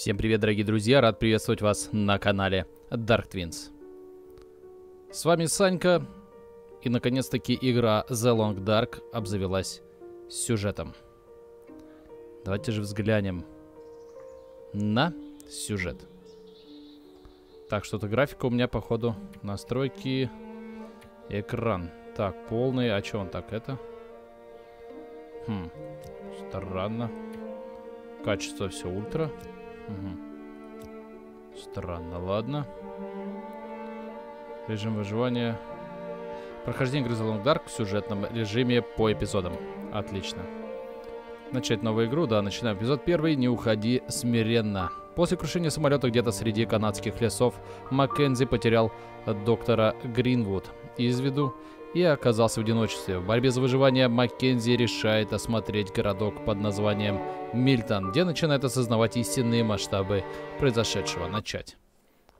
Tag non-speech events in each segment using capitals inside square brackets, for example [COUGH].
Всем привет, дорогие друзья, рад приветствовать вас на канале Dark Twins. С вами Санька, и наконец-таки игра The Long Dark обзавелась сюжетом. Давайте же взглянем на сюжет. Так, что-то графика у меня, походу, настройки, экран. Так, полный, а что он так, это? Хм, странно. Качество все ультра. Странно, ладно. Режим выживания. Прохождение игры The Long Dark в сюжетном режиме по эпизодам. Отлично. Начать новую игру, да, начинаем. Эпизод первый. Не уходи смиренно. После крушения самолета где-то среди канадских лесов Маккензи потерял доктора Гринвуд из виду и оказался в одиночестве. В борьбе за выживание Маккензи решает осмотреть городок под названием Мильтон, где начинает осознавать истинные масштабы произошедшего. Начать.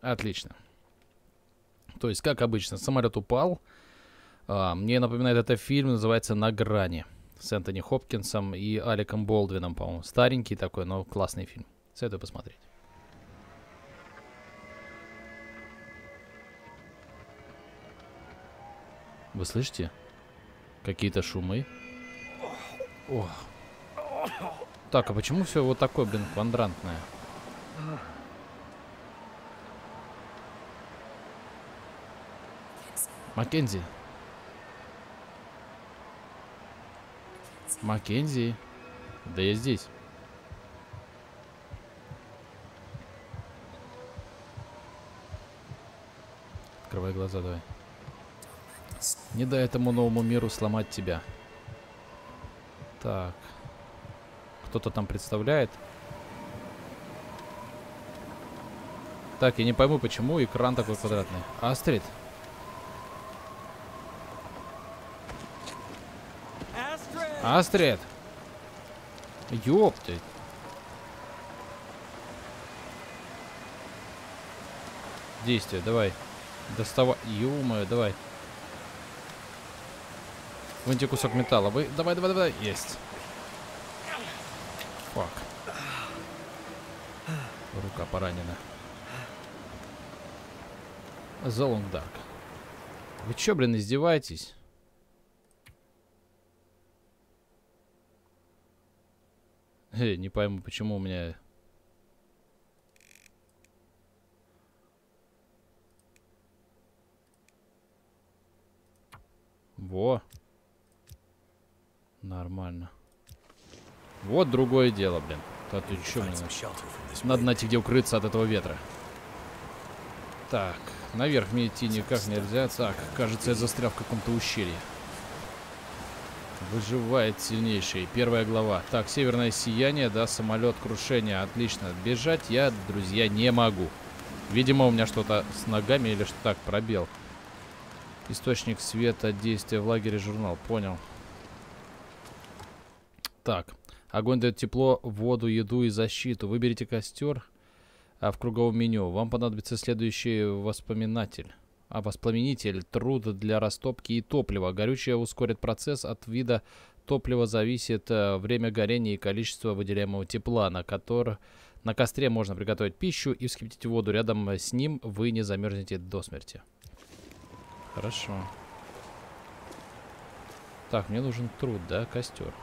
Отлично. То есть, как обычно, самолет упал. А, мне напоминает это фильм, называется «На грани» с Энтони Хопкинсом и Аликом Болдвином, по-моему. Старенький такой, но классный фильм. Советую посмотреть. Вы слышите? Какие-то шумы. О. Так, а почему все вот такое, блин, квадрантное? Маккензи. Маккензи. Да я здесь. Открывай глаза, давай. Не дай этому новому миру сломать тебя. Так. Кто-то там представляет. Так, я не пойму, почему экран такой квадратный. Астрид. Астрид! Ёпты. Действие, давай. Доставай. Ё-моё, давай. Выньте кусок металла. Вы... Давай, давай, давай. Есть. Фак. Рука поранена. Long Dark. Вы чё, блин, издеваетесь? Эй, не пойму, почему у меня... Во. Нормально. Вот другое дело, блин. А еще мне надо найти, где укрыться от этого ветра. Так, наверх мне идти никак нельзя. Так, кажется, я застрял в каком-то ущелье. Выживает сильнейший. Первая глава. Так, северное сияние, да, самолет крушения. Отлично. Бежать я, друзья, не могу. Видимо, у меня что-то с ногами или что так, пробел. Источник света, действия в лагере, журнал. Понял. Так. Огонь дает тепло, воду, еду и защиту. Выберите костер а в круговом меню. Вам понадобится следующий воспоминатель. А воспламенитель, труд для растопки и топлива. Горючее ускорит процесс. От вида топлива зависит э, время горения и количество выделяемого тепла, на которое на костре можно приготовить пищу и вскипятить воду. Рядом с ним вы не замерзнете до смерти. Хорошо. Так, мне нужен труд, да, костер.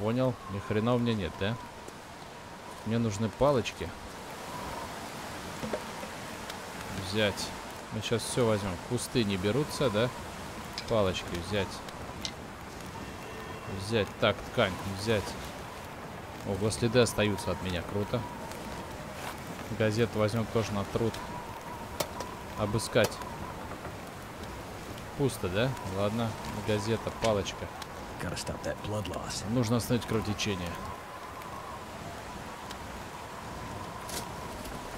Понял. Ни хрена у меня нет, да? Мне нужны палочки. Взять. Мы сейчас все возьмем. Кусты не берутся, да? Палочки взять. Взять. Так, ткань взять. Ого, следы остаются от меня. Круто. Газету возьмем тоже на труд. Обыскать. Пусто, да? Ладно. Газета, палочка. Нужно остановить кровотечение.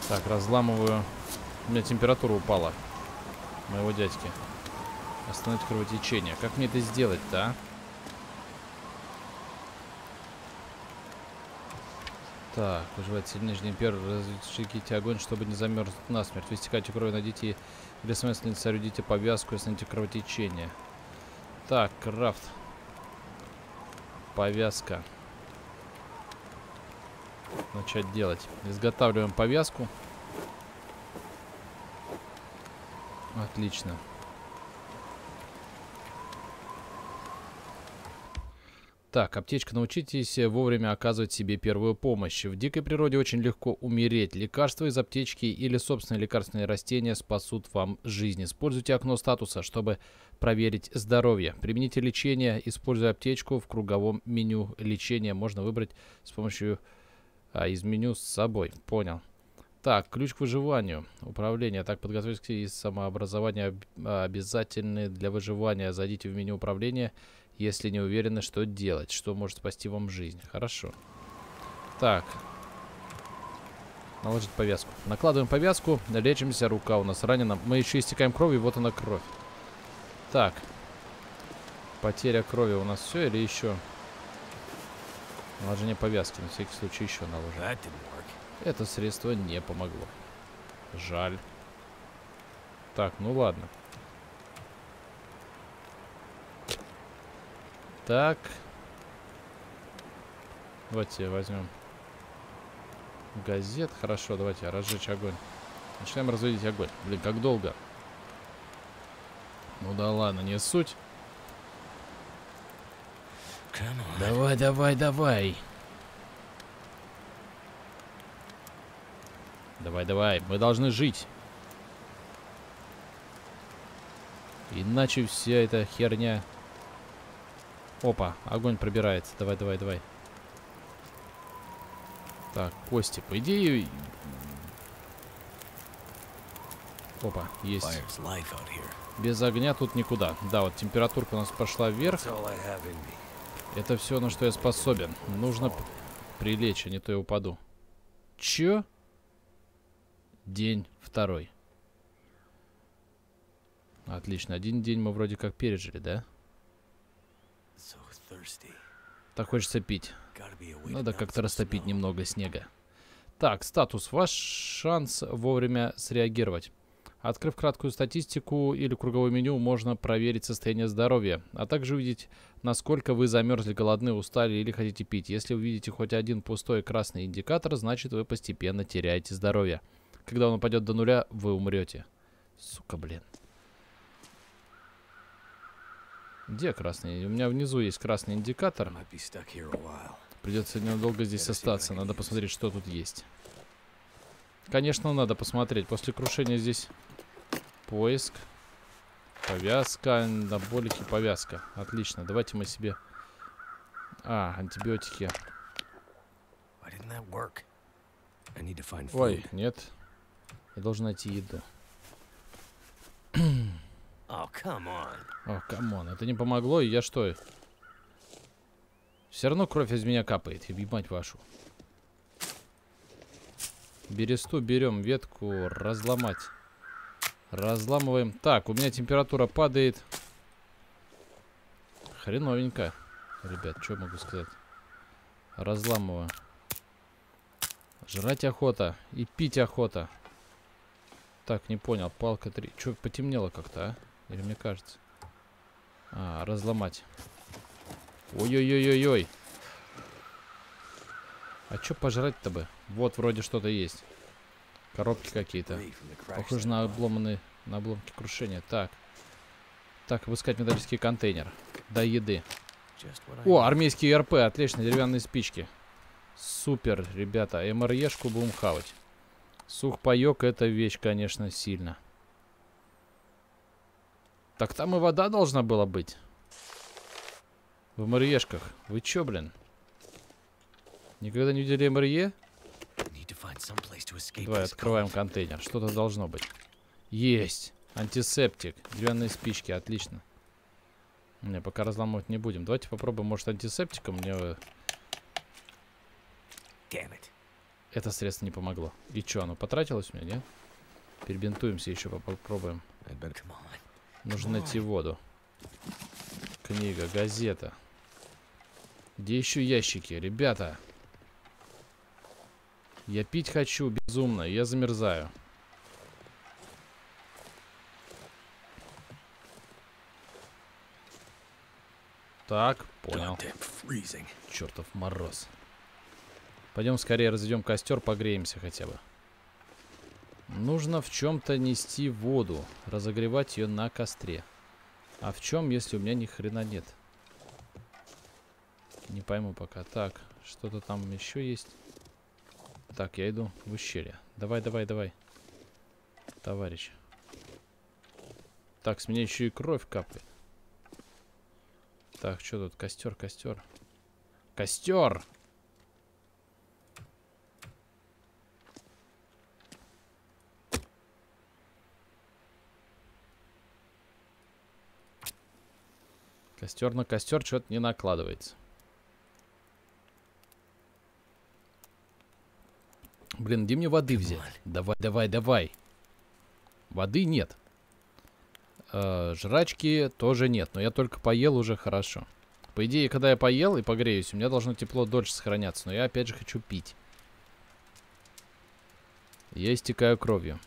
Так, разламываю. У меня температура упала. Моего дядьки. Остановить кровотечение. Как мне это сделать-то, а? Так, выживать сильнейший импер, разжигите огонь, чтобы не замерзнуть насмерть. Вы истекаете кровью, найдите или смысле соорудите повязку и остановите кровотечение. Так, крафт. Повязка. Начать делать. Изготавливаем повязку. Отлично. Так, аптечка, научитесь вовремя оказывать себе первую помощь. В дикой природе очень легко умереть. Лекарства из аптечки или собственные лекарственные растения спасут вам жизнь. Используйте окно статуса, чтобы проверить здоровье. Примените лечение, используя аптечку в круговом меню лечения. Можно выбрать с помощью а, из меню с собой. Понял. Так, ключ к выживанию. Управление. Так, подготовьтесь и самообразование обязательны для выживания. Зайдите в меню управления если не уверены, что делать, что может спасти вам жизнь. Хорошо. Так. Наложить повязку. Накладываем повязку, лечимся, рука у нас ранена. Мы еще истекаем кровью, вот она кровь. Так. Потеря крови у нас все или еще? Наложение повязки, на всякий случай еще наложим. Это средство не помогло. Жаль. Так, ну ладно. Так. Давайте возьмем газет. Хорошо, давайте разжечь огонь. Начинаем разводить огонь. Блин, как долго? Ну да ладно, не суть. Давай, давай, давай. Давай, давай. Мы должны жить. Иначе вся эта херня Опа, огонь пробирается. Давай, давай, давай. Так, кости. По идее... Опа, есть. Без огня тут никуда. Да, вот температурка у нас пошла вверх. Это все, на что я способен. Нужно прилечь, а не то я упаду. Чё? День второй. Отлично. Один день мы вроде как пережили, да? Так хочется пить. Надо как-то растопить немного снега. Так, статус. Ваш шанс вовремя среагировать. Открыв краткую статистику или круговое меню, можно проверить состояние здоровья, а также увидеть, насколько вы замерзли, голодны, устали или хотите пить. Если увидите хоть один пустой красный индикатор, значит вы постепенно теряете здоровье. Когда он упадет до нуля, вы умрете. Сука, блин. Где красный? У меня внизу есть красный индикатор. Придется недолго здесь остаться. Надо посмотреть, что тут есть. Конечно, надо посмотреть. После крушения здесь поиск. Повязка, анаболики, повязка. Отлично. Давайте мы себе... А, антибиотики. Ой, нет. Я должен найти еду. [CLEARS THROAT] Oh. О, come on, это не помогло, и я что? Все равно кровь из меня капает, ебать вашу. Бересту берем, ветку разломать. Разламываем. Так, у меня температура падает. Хреновенько. Ребят, что могу сказать? Разламываю. Жрать охота и пить охота. Так, не понял. Палка 3. Что, потемнело как-то, а? Или мне кажется? А, разломать. Ой-ой-ой-ой-ой. А что пожрать-то бы? Вот, вроде что-то есть. Коробки какие-то. Похоже на обломанные, на обломки крушения. Так. Так, обыскать металлический контейнер. До еды. О, армейские РП. Отлично, деревянные спички. Супер, ребята. МРЕшку будем хавать. Сухпайок это вещь, конечно, сильно. Так там и вода должна была быть. В МРЕшках. Вы чё, блин? Никогда не видели МРЕ? Давай, открываем контейнер. Что-то должно быть. Есть. Антисептик. Деревянные спички. Отлично. Не, пока разламывать не будем. Давайте попробуем, может, антисептиком мне... Это средство не помогло. И что, оно потратилось у меня, нет? Перебинтуемся еще, попробуем. Нужно найти воду. Книга, газета. Где еще ящики? Ребята. Я пить хочу безумно. Я замерзаю. Так, понял. Чертов мороз. Пойдем скорее разведем костер, погреемся хотя бы. Нужно в чем-то нести воду, разогревать ее на костре. А в чем, если у меня ни хрена нет? Не пойму пока. Так, что-то там еще есть. Так, я иду в ущелье. Давай, давай, давай. Товарищ. Так, с меня еще и кровь капает. Так, что тут? Костер, костер. Костер! Костер на костер что-то не накладывается. Блин, где мне воды взять? Давай, давай, давай. Воды нет. Э, жрачки тоже нет, но я только поел уже хорошо. По идее, когда я поел и погреюсь, у меня должно тепло дольше сохраняться, но я опять же хочу пить. Я истекаю кровью.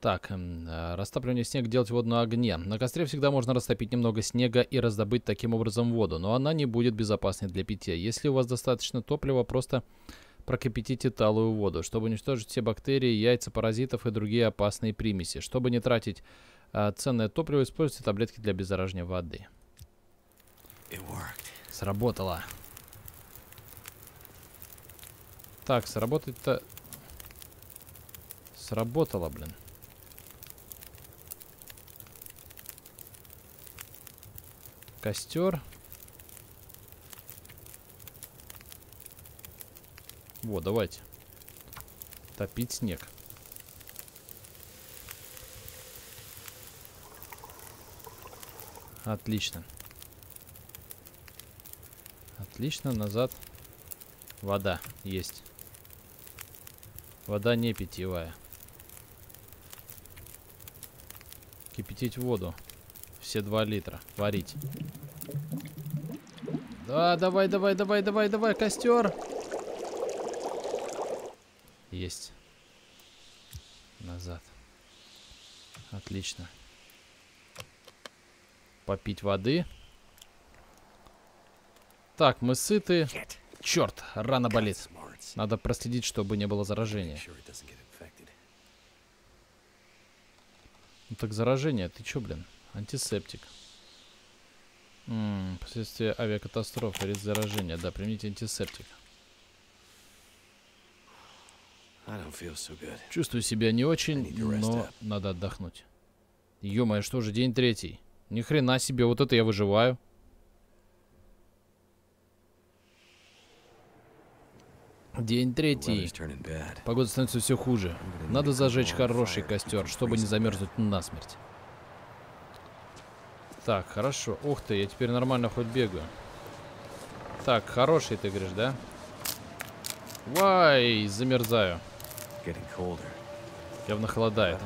Так, эм, э, растапливание снега делать воду на огне. На костре всегда можно растопить немного снега и раздобыть таким образом воду, но она не будет безопасной для питья. Если у вас достаточно топлива, просто прокипятите талую воду, чтобы уничтожить все бактерии, яйца паразитов и другие опасные примеси. Чтобы не тратить э, ценное топливо, используйте таблетки для обеззараживания воды. Сработало. Так, сработать-то... Сработало, блин. Костер. Вот, давайте. Топить снег. Отлично. Отлично, назад. Вода есть. Вода не питьевая. Кипятить воду. Все два литра. Варить. Да, давай, давай, давай, давай, давай, костер. Есть. Назад. Отлично. Попить воды. Так, мы сыты. Черт, рана болит. Надо проследить, чтобы не было заражения. Ну так заражение, ты чё, блин? Антисептик. М -м, последствия авиакатастрофы, риск заражения. Да, примите антисептик. Чувствую себя не очень, но надо отдохнуть. Ё-моё, что же, день третий. Ни хрена себе, вот это я выживаю. День третий. Погода становится все хуже. Надо зажечь хороший костер, чтобы не замерзнуть насмерть. Так, хорошо. Ух ты, я теперь нормально хоть бегаю. Так, хороший ты говоришь, да? Вай, замерзаю. Явно холодает.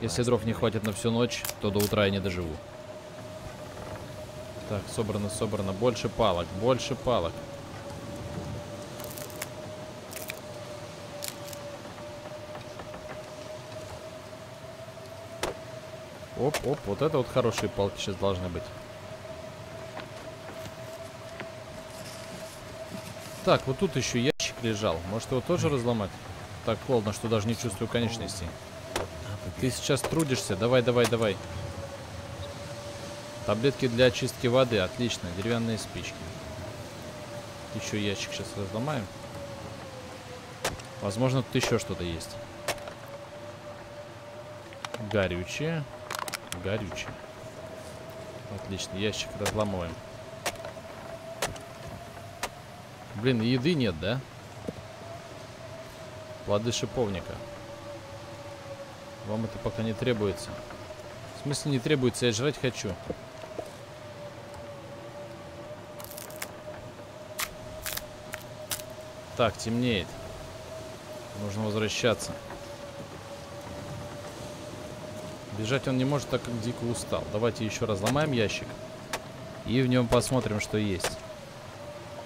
Если дров не хватит на всю ночь, то до утра я не доживу. Так, собрано, собрано. Больше палок, больше палок. Оп, оп, вот это вот хорошие палки сейчас должны быть. Так, вот тут еще ящик лежал. Может его тоже разломать? Так холодно, что даже не чувствую конечностей. Ты сейчас трудишься. Давай, давай, давай. Таблетки для очистки воды. Отлично. Деревянные спички. Еще ящик сейчас разломаем. Возможно, тут еще что-то есть. Горючее. Горючее. Отлично, ящик разломываем. Блин, еды нет, да? Плоды шиповника. Вам это пока не требуется. В смысле не требуется, я жрать хочу. Так, темнеет. Нужно возвращаться. Бежать он не может, так как дико устал. Давайте еще раз ломаем ящик. И в нем посмотрим, что есть.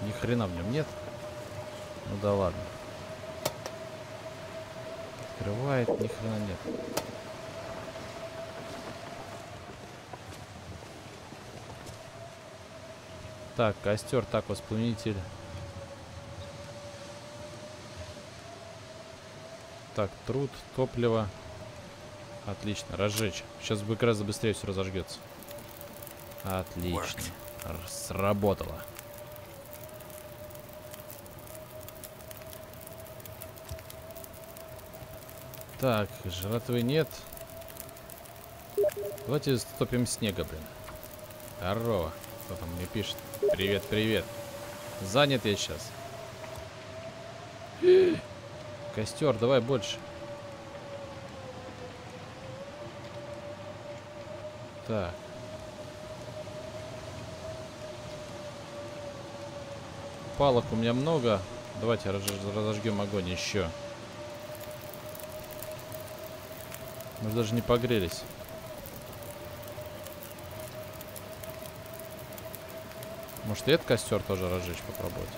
Ни хрена в нем нет. Ну да ладно. Открывает, ни хрена нет. Так, костер, так, воспламенитель. Так, труд, топливо. Отлично, разжечь. Сейчас бы гораздо быстрее все разожгется. Отлично. Сработало. Так, жратвы нет. Давайте стопим снега, блин. Здорово. Кто там мне пишет? Привет, привет. Занят я сейчас. [GASPS] Костер, давай больше. Так. Палок у меня много. Давайте разож- разожгем огонь еще. Мы же даже не погрелись. Может и этот костер тоже разжечь попробовать?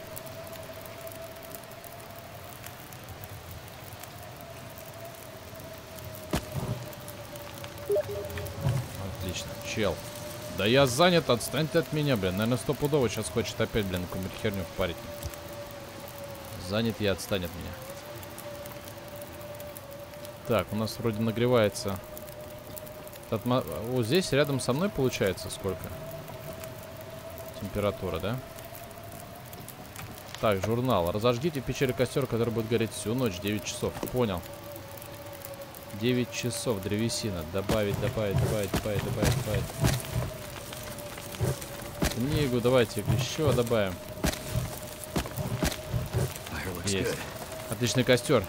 Отлично. Чел. Да я занят, отстань от меня, блин. Наверное, стопудово сейчас хочет опять, блин, какую-нибудь херню впарить. Занят я, отстань от меня. Так, у нас вроде нагревается. Атмо- Вот здесь рядом со мной получается сколько? Температура, да? Так, журнал. Разожгите в пещере костер, который будет гореть всю ночь, 9 часов. Понял. 9 часов древесина. Добавить, добавить, добавить, добавить, добавить, добавить. Книгу давайте еще добавим. Есть. Отличный костер.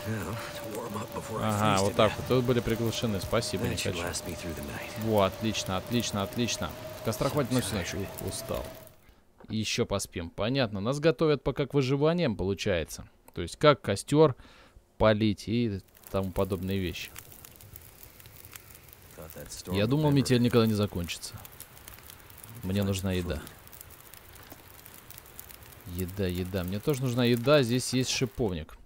Ага, вот так вот. Тут были приглашены. Спасибо, не хочу. Во, отлично, отлично, отлично. Костра хватит на всю ночь. Устал. Еще поспим. Понятно. Нас готовят пока к выживаниям, получается. То есть как костер полить и тому подобные вещи. Я думал, метель никогда не закончится. Мне нужна еда. Еда, еда. Мне тоже нужна еда. Здесь есть шиповник.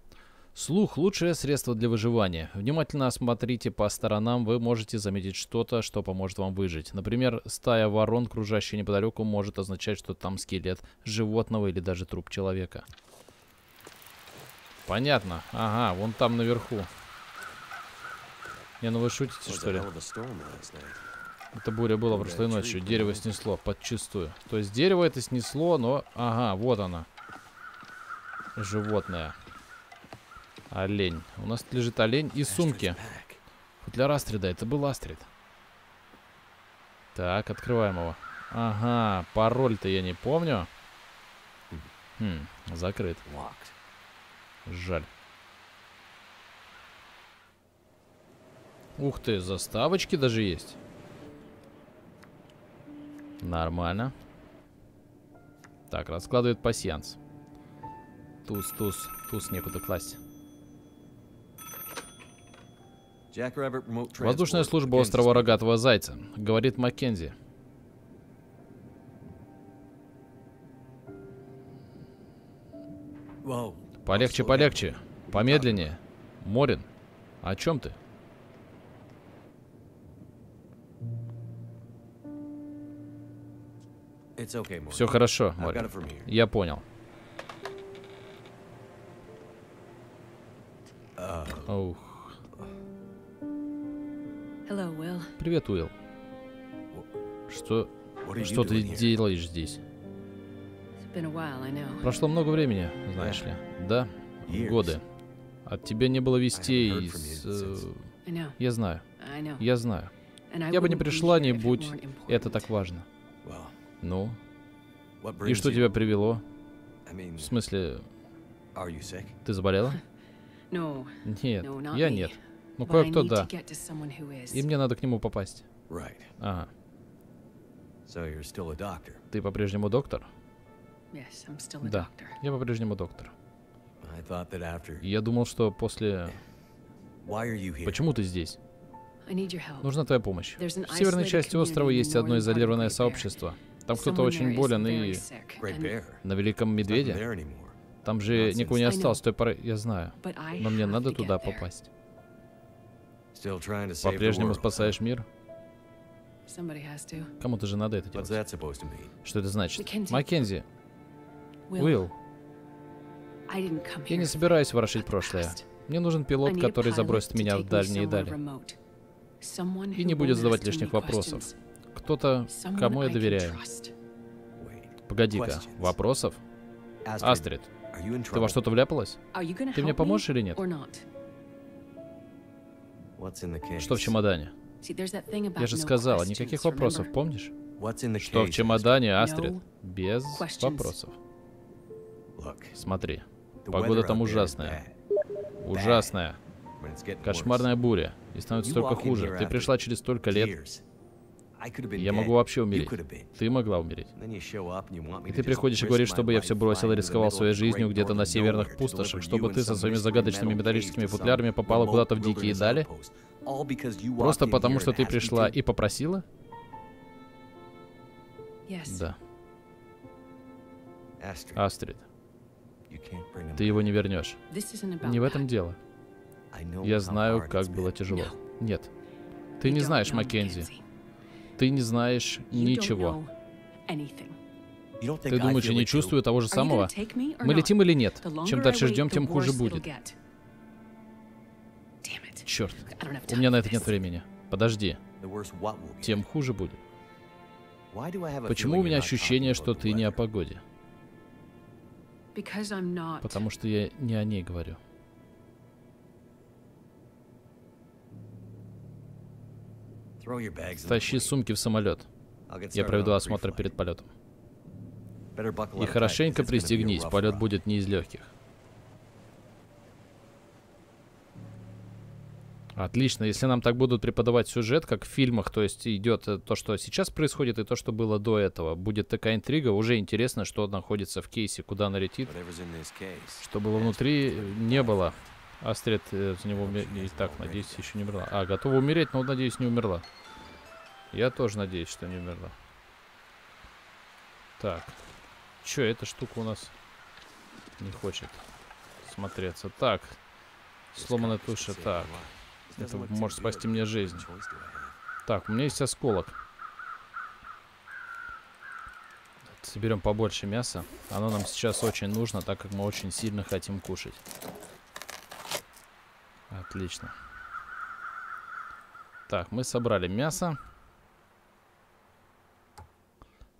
Слух – лучшее средство для выживания. Внимательно осмотрите по сторонам, вы можете заметить что-то, что поможет вам выжить. Например, стая ворон, кружащая неподалеку, может означать, что там скелет животного или даже труп человека. Понятно. Ага, вон там наверху. Не, ну вы шутите, что ли? Это буря была прошлой ночью. Дерево снесло подчистую. То есть дерево это снесло, но... Ага, вот она. Животное. Олень. У нас лежит олень и сумки. Футляр Астрида. Это был Астрид. Так, открываем его. Ага, пароль-то я не помню. Хм, закрыт. Locked. Жаль. Ух ты, заставочки даже есть. Нормально. Так, раскладывает пасьянс. Туз, туз, туз некуда класть. Воздушная служба острова. Рогатого Зайца. Говорит Маккензи. Полегче, полегче. Помедленнее. Морин, о чем ты? Okay. Все хорошо, Морин. Я понял. Ух. Hello, Will. Привет, Уилл. Что, What are you что ты doing here? делаешь здесь? It's been a while, I know. Прошло много времени, знаешь ли. Да, годы. От тебя не было вестей из... э, since. I know. Я знаю, I know. я знаю. Я бы не пришла, here не будь это так важно. Ну, и что тебя привело? В смысле, ты заболела? [LAUGHS] Нет, я нет. Ну, кое-кто да. И мне надо к нему попасть. Ага. Ты по-прежнему доктор? Да. Я по-прежнему доктор. Я думал, что после... Почему ты здесь? Нужна твоя помощь. В северной части острова есть одно изолированное сообщество. Там кто-то очень болен и... На Великом Медведе? Там же никого не осталось с той поры... Я знаю. Но мне надо туда попасть. По-прежнему спасаешь мир? Кому-то же надо это делать. Что это значит? Маккензи. Уилл, я не собираюсь ворошить прошлое. Мне нужен пилот, который забросит меня в дальние дали. И не будет задавать лишних вопросов. Кто-то, кому я доверяю. Погоди-ка, вопросов? Астрид, ты во что-то вляпалась? Ты мне поможешь или нет? Что в чемодане? Я же сказала, никаких вопросов, помнишь? Что в чемодане, Астрид? Без вопросов. Смотри, Погода там ужасная. ужасная, кошмарная буря. И становится только хуже. Ты пришла через столько лет. Я могу вообще умереть. Ты могла умереть. И ты приходишь и говоришь, чтобы я все бросил и рисковал своей жизнью где-то на северных пустошах, чтобы ты со своими загадочными металлическими футлярами попала куда-то в дикие дали? Просто потому, что ты пришла и попросила? Да. Астрид, ты его не вернешь. Не в этом дело. Я знаю, как было тяжело. Нет. Ты не знаешь Маккензи. Ты не знаешь ничего. Ты думаешь, я не чувствую того же самого? Мы летим или нет? Чем дальше ждем, тем хуже будет. Черт, у меня на это нет времени. Подожди, тем хуже будет. Почему у меня ощущение, что ты не о погоде? Потому что я не о ней говорю. Тащи сумки в самолет. Я проведу осмотр перед полетом. И хорошенько пристегнись, полет будет не из легких. Отлично, если нам так будут преподавать сюжет, как в фильмах, то есть идет э, то, что сейчас происходит, и то, что было до этого. Будет такая интрига, уже интересно, что находится в кейсе, куда она летит. Что было внутри, э, не было. Астрид э, за него и так, надеюсь, еще не умерла. А, готова умереть, но, надеюсь, не умерла. Я тоже надеюсь, что не умерла. Так. Че, эта штука у нас не хочет смотреться. Так. Сломанная туша. Так. Это может спасти мне жизнь. Так, у меня есть осколок. Соберем побольше мяса. Оно нам сейчас очень нужно, так как мы очень сильно хотим кушать. Отлично. Так, мы собрали мясо.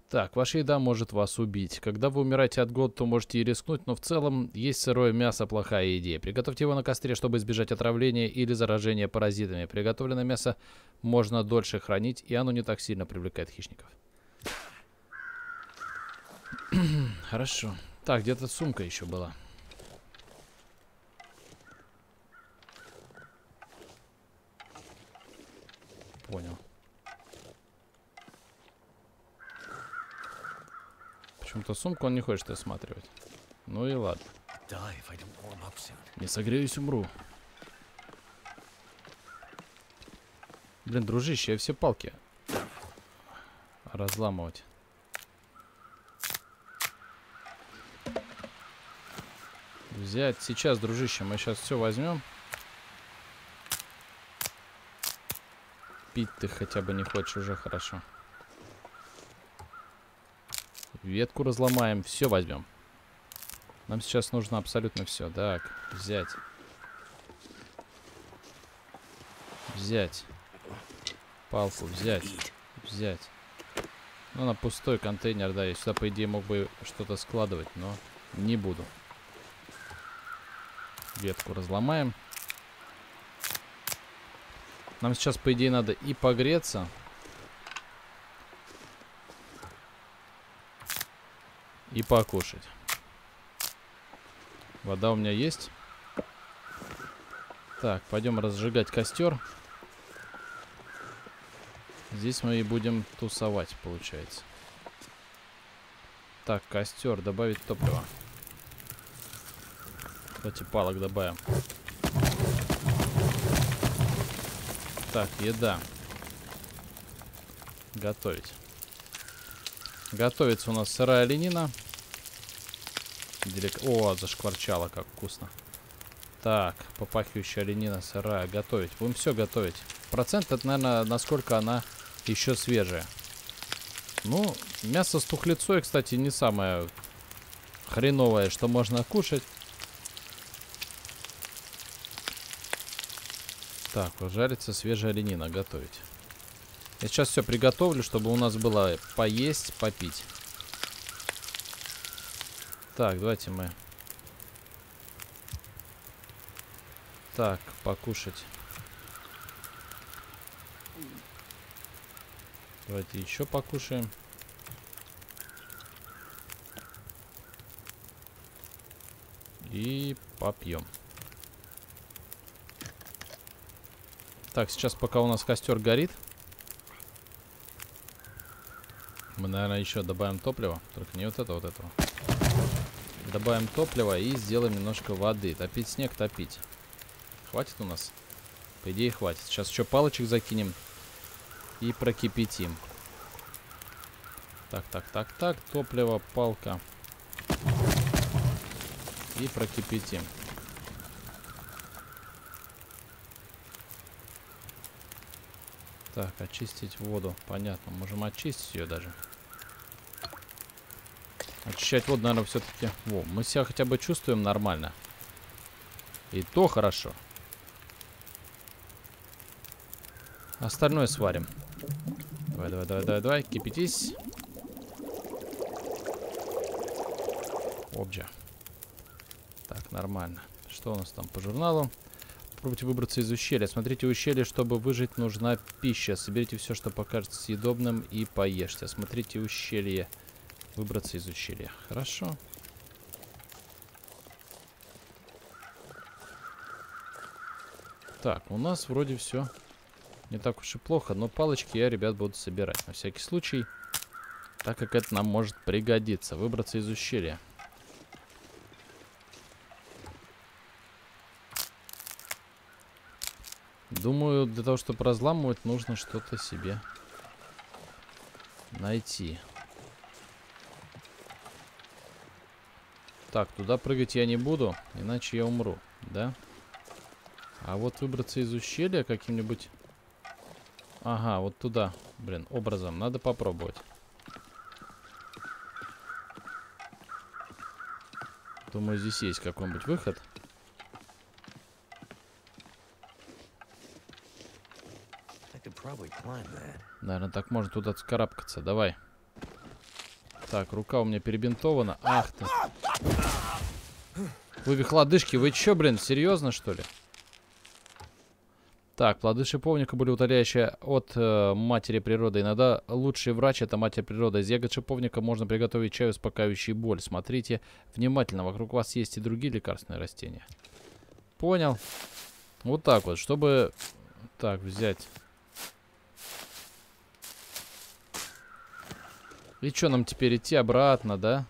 Так, ваша еда может вас убить. Когда вы умираете от голода, то можете и рискнуть, но в целом есть сырое мясо плохая идея. Приготовьте его на костре, чтобы избежать отравления или заражения паразитами. Приготовленное мясо можно дольше хранить, и оно не так сильно привлекает хищников. [CLEARS THROAT] Хорошо. Так, где-то сумка еще была. Понял. Почему-то сумку он не хочет осматривать. Ну и ладно. Не согреюсь, умру. Блин, дружище, я все палки разламывать. Взять сейчас, дружище, мы сейчас все возьмем. Пить ты хотя бы не хочешь, уже хорошо. Ветку разломаем, все возьмем. Нам сейчас нужно абсолютно все. Так, взять. Взять. Палку взять. Взять. Ну, на пустой контейнер, да. Я сюда, по идее, мог бы что-то складывать, но не буду. Ветку разломаем. Нам сейчас, по идее, надо и погреться. И покушать. Вода у меня есть. Так, пойдем разжигать костер. Здесь мы и будем тусовать, получается. Так, костер, добавить топливо. Кстати, палок добавим. Так, еда. Готовить. Готовится у нас сырая оленина. Делик... О, зашкварчало, как вкусно. Так, попахивающая оленина сырая. Готовить. Будем все готовить. Процент это, наверное, насколько она еще свежая. Ну, мясо с тухлицой, кстати, не самое хреновое, что можно кушать. Так, жарится свежая оленина готовить. Я сейчас все приготовлю, чтобы у нас было поесть, попить. Так, давайте мы... Так, покушать. Давайте еще покушаем. И попьем. Так, сейчас пока у нас костер горит. Мы, наверное, еще добавим топливо. Только не вот это, вот этого. Добавим топливо и сделаем немножко воды. Топить снег, топить. Хватит у нас? По идее, хватит. Сейчас еще палочек закинем. И прокипятим. Так, так, так, так. Топливо, палка. И прокипятим. Так, очистить воду. Понятно. Можем очистить ее даже. Очищать воду, наверное, все-таки... Во, мы себя хотя бы чувствуем нормально. И то хорошо. Остальное сварим. Давай, давай, давай, давай, давай. Кипятись. Обджа. Так, нормально. Что у нас там по журналу? Попробуйте выбраться из ущелья. Смотрите ущелье, чтобы выжить, нужна пища. Соберите все, что покажется съедобным, и поешьте. Смотрите ущелье. Выбраться из ущелья. Хорошо. Так, у нас вроде все не так уж и плохо. Но палочки я, ребят, буду собирать. На всякий случай. Так как это нам может пригодиться. Выбраться из ущелья. Думаю, для того, чтобы разламывать, нужно что-то себе найти. Так, туда прыгать я не буду, иначе я умру, да? А вот выбраться из ущелья каким-нибудь... Ага, вот туда, блин, образом. Надо попробовать. Думаю, здесь есть какой-нибудь выход. Наверное, так можно туда скарабкаться. Давай. Так, рука у меня перебинтована. Ах ты. Вывих лодыжки. Вы чё, блин, серьезно, что ли? Так, плоды шиповника были утоляющие от э, матери природы. Иногда лучший врач это матерь природа. Из ягод шиповника можно приготовить чай, успокаивающий боль. Смотрите внимательно, вокруг вас есть и другие лекарственные растения. Понял. Вот так вот, чтобы... Так, взять И что нам теперь идти обратно, да?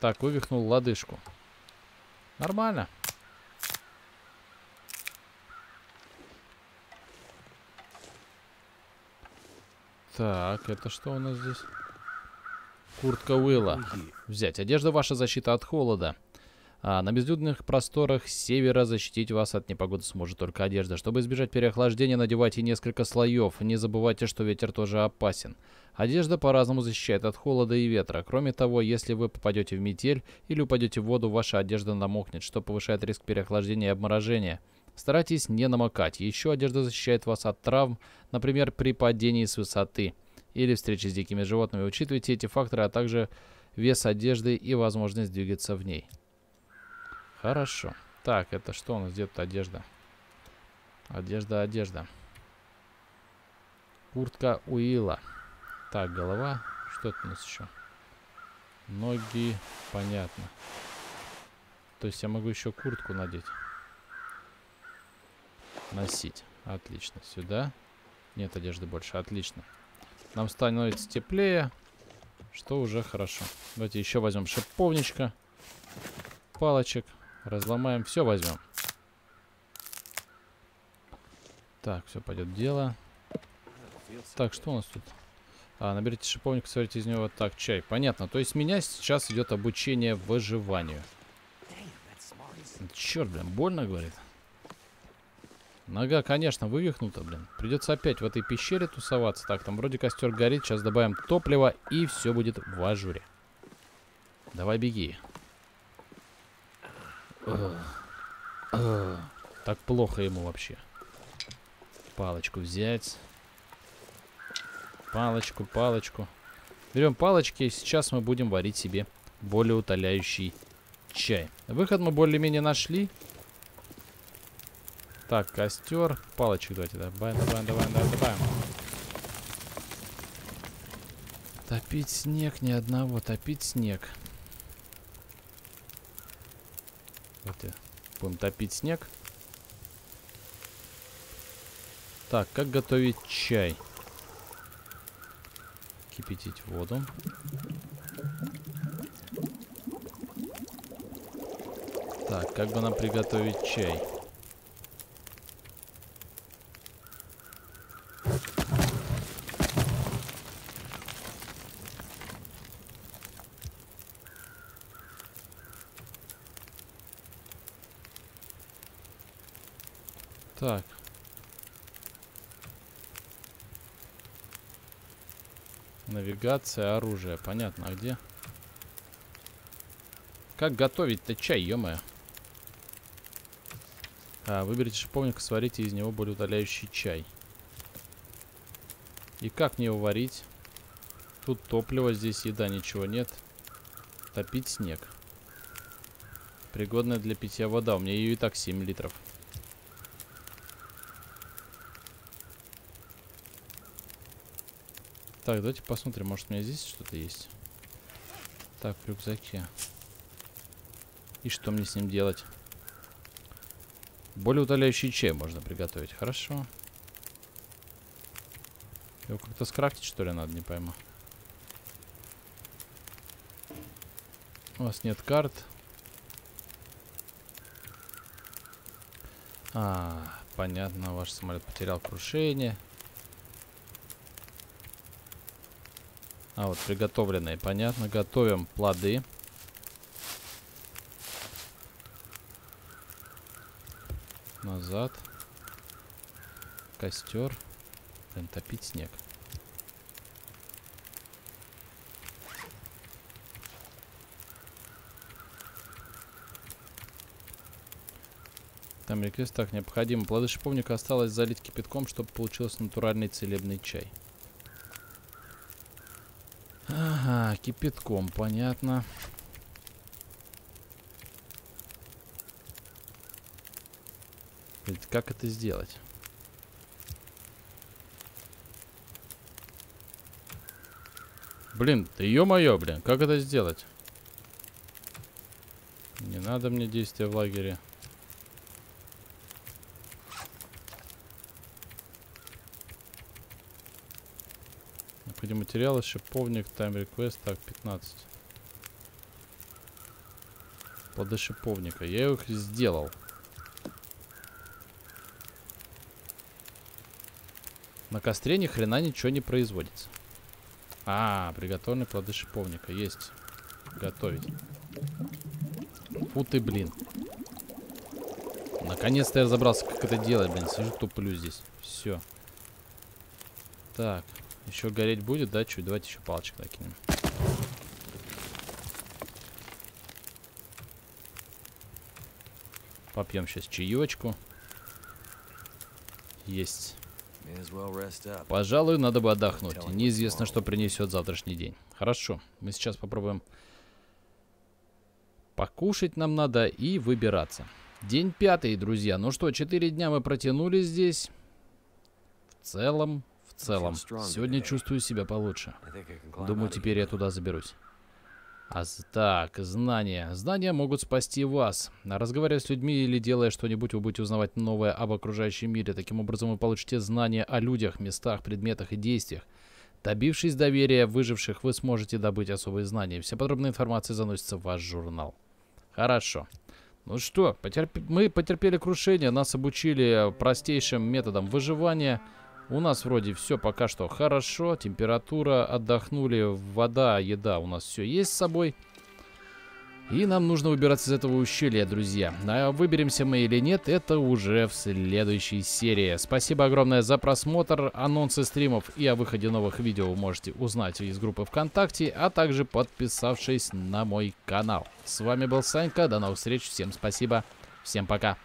Так, вывихнул лодыжку. Нормально. Так, это что у нас здесь? Куртка Уилла. Взять. Одежда ваша защита от холода. А на безлюдных просторах севера защитить вас от непогоды сможет только одежда. Чтобы избежать переохлаждения, надевайте несколько слоев. Не забывайте, что ветер тоже опасен. Одежда по-разному защищает от холода и ветра. Кроме того, если вы попадете в метель или упадете в воду, ваша одежда намокнет, что повышает риск переохлаждения и обморожения. Старайтесь не намокать. Еще одежда защищает вас от травм, например, при падении с высоты или встрече с дикими животными. Учитывайте эти факторы, а также вес одежды и возможность двигаться в ней. Хорошо. Так, это что у нас? Где-то одежда. Одежда, одежда. Куртка Уилла. Так, голова. Что это у нас еще? Ноги. Понятно. То есть я могу еще куртку надеть. Носить. Отлично. Сюда. Нет одежды больше. Отлично. Нам становится теплее. Что уже хорошо. Давайте еще возьмем шиповничка. Палочек. Разломаем. Все возьмем. Так, все пойдет дело. Так, что у нас тут? А, наберите шиповник, сварите из него так, чай. Понятно. То есть меня сейчас идет обучение выживанию. Черт, блин, больно, говорит. Нога, конечно, вывихнута, блин. Придется опять в этой пещере тусоваться. Так, там вроде костер горит. Сейчас добавим топливо, и все будет в ажуре. Давай беги. Так плохо ему вообще. Палочку взять. Палочку, палочку. Берем палочки, и сейчас мы будем варить себе более утоляющий чай. Выход мы более-менее нашли. Так, костер. Палочек давайте добавим, добавим, добавим, добавим. Топить снег, ни одного. Топить снег. Давайте будем топить снег. Так, как готовить чай? Кипятить воду. Так, как бы нам приготовить чай? Так. Навигация, оружие. Понятно, а где? Как готовить-то чай, ё -моё? А, выберите шиповник сварите из него более удаляющий чай. И как мне его варить? Тут топливо, здесь еда, ничего нет. Топить снег. Пригодная для питья вода. У меня ее и так 7 литров. Так, давайте посмотрим, может у меня здесь что-то есть. Так, в рюкзаке. И что мне с ним делать? Более утоляющий чай можно приготовить. Хорошо. Его как-то скрафтить, что ли, надо, не пойму. У вас нет карт. А, понятно, ваш самолет потерял крушение. А, вот приготовленные. Понятно. Готовим плоды. Назад. Костер. Блин, топить снег. Там реквест так необходимо. Плоды шиповника осталось залить кипятком, чтобы получился натуральный целебный чай. Ага, кипятком, понятно. Как это сделать? Блин, да ё-моё, блин, как это сделать? Не надо мне действия в лагере. Материалы, шиповник, тайм реквест, так, 15. Плоды шиповника. Я их сделал. На костре ни хрена ничего не производится. А, приготовленные плоды шиповника. Есть. Готовить. Фу ты, блин. Наконец-то я разобрался, как это делать, блин. Сижу, туплю здесь. Все. Так. Еще гореть будет, да, чуть? Давайте еще палочек накинем. Попьем сейчас чаечку. Есть. Пожалуй, надо бы отдохнуть. Неизвестно, что принесет завтрашний день. Хорошо, мы сейчас попробуем покушать нам надо и выбираться. День пятый, друзья. Ну что, четыре дня мы протянули здесь. В целом, целом, сегодня чувствую себя получше. Думаю, теперь я туда заберусь. А, так, знания. Знания могут спасти вас. Разговаривая с людьми или делая что-нибудь, вы будете узнавать новое об окружающем мире. Таким образом, вы получите знания о людях, местах, предметах и действиях. Добившись доверия выживших, вы сможете добыть особые знания. Вся подробная информация заносится в ваш журнал. Хорошо. Ну что, потерп... мы потерпели крушение, нас обучили простейшим методам выживания – у нас вроде все пока что хорошо. Температура, отдохнули, вода, еда у нас все есть с собой. И нам нужно выбираться из этого ущелья, друзья. А выберемся мы или нет, это уже в следующей серии. Спасибо огромное за просмотр. Анонсы стримов и о выходе новых видео вы можете узнать из группы ВКонтакте, а также подписавшись на мой канал. С вами был Санька, до новых встреч, всем спасибо, всем пока.